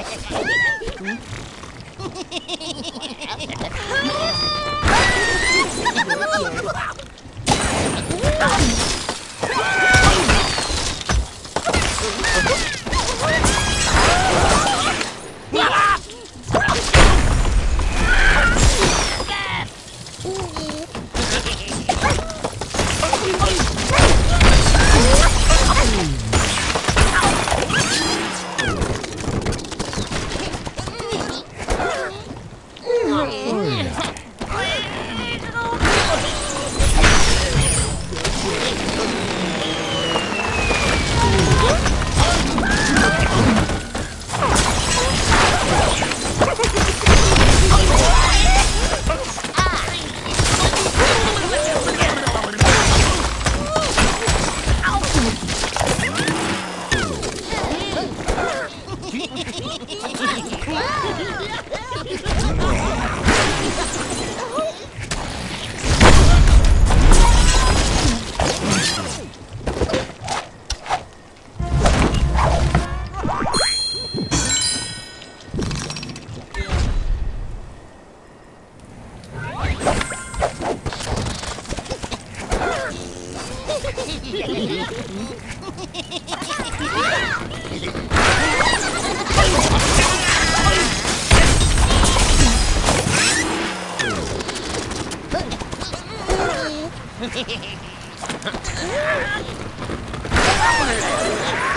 Oh, my God. Ha ha ha! Ah!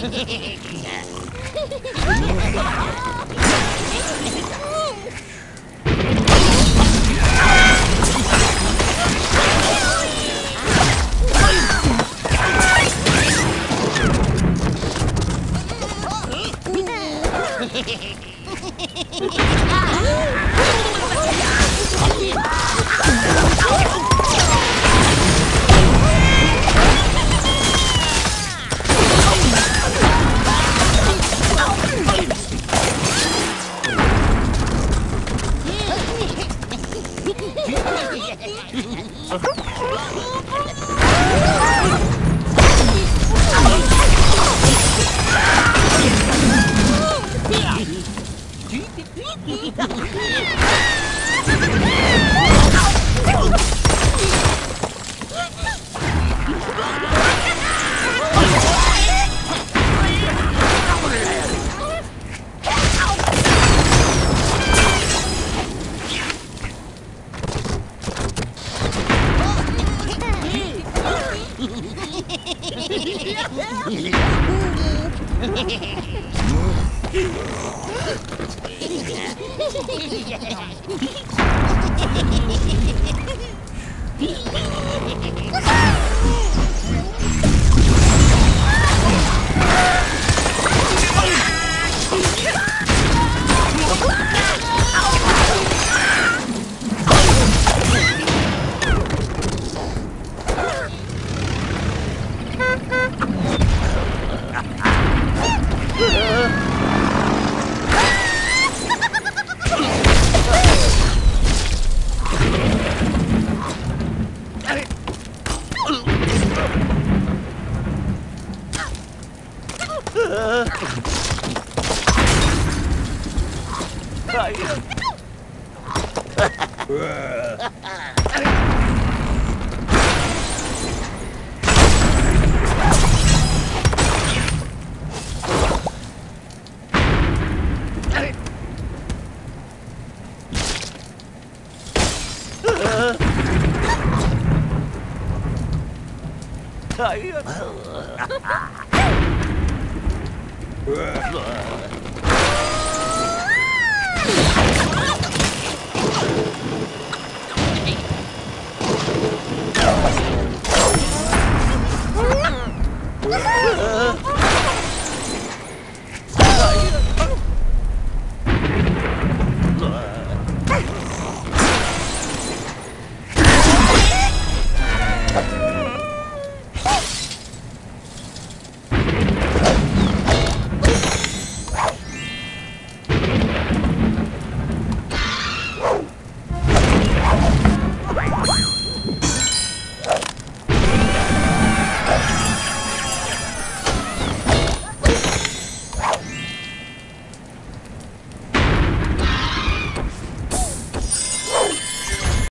Ha ha ha ha! Hehehehe Right. Ai,